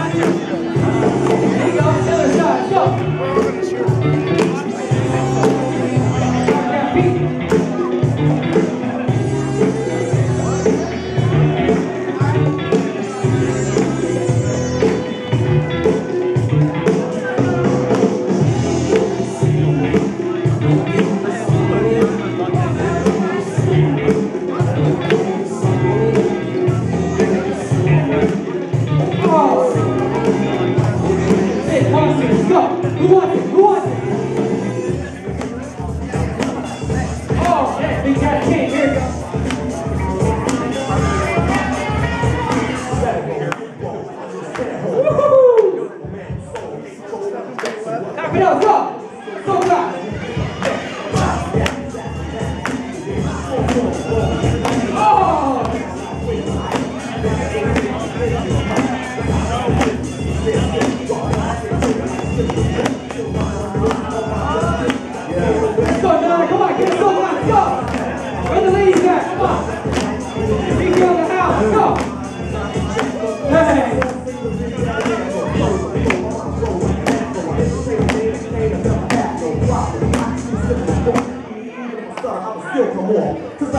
Thank you. it, monsters, go! Who wants it? Who wants it? Oh, shit, we got it. 有可恶，自在，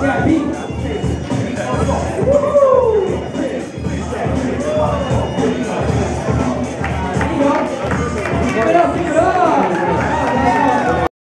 Café